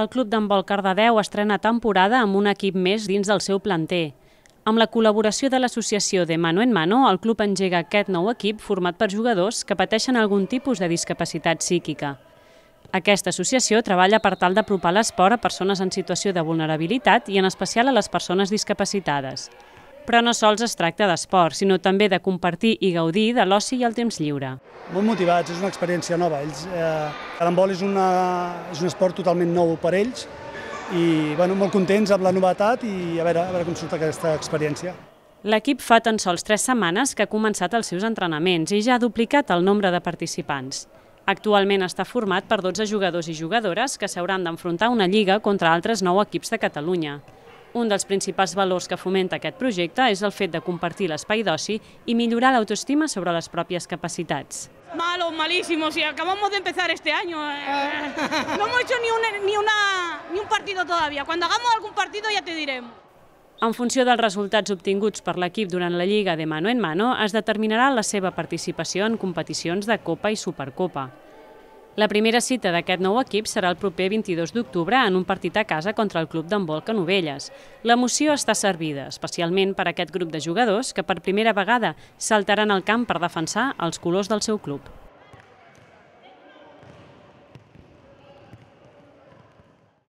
el Club d'Handbol Cardedeu estrena temporada amb un equip més dins del seu planter. Amb la col·laboració de l'associació de Mano en Mano, el club engega aquest nou equip format per jugadors que pateixen algun tipus de discapacitat psíquica. Aquesta associació treballa per tal d'apropar l'esport a persones en situació de vulnerabilitat i en especial a les persones discapacitades. Però no sols es tracta d'esport, sinó també de compartir i gaudir de l'oci i el temps lliure. Molt motivats, és una experiència nova. Ells, eh, l'handbol és, una, és un esport totalment nou per ells i bueno, molt contents amb la novetat i a veure, a veure com surt aquesta experiència. L'equip fa tan sols tres setmanes que ha començat els seus entrenaments i ja ha duplicat el nombre de participants. Actualment està format per 12 jugadors i jugadores que s'hauran d'enfrontar una lliga contra altres 9 equips de Catalunya. Un dels principals valors que fomenta aquest projecte és el fet de compartir l'espai d'oci i millorar l'autoestima sobre les pròpies capacitats. Malo, malísimo, si acabamos de empezar este año. Eh, no hemos hecho ni, un, ni, una, ni un partido todavía. Cuando hagamos algún partido ya te diremos. En funció dels resultats obtinguts per l'equip durant la Lliga de mano en mano, es determinarà la seva participació en competicions de Copa i Supercopa. La primera cita d'aquest nou equip serà el proper 22 d'octubre en un partit a casa contra el club d'handbol Canovelles. L'emoció està servida, especialment per aquest grup de jugadors que per primera vegada saltaran al camp per defensar els colors del seu club.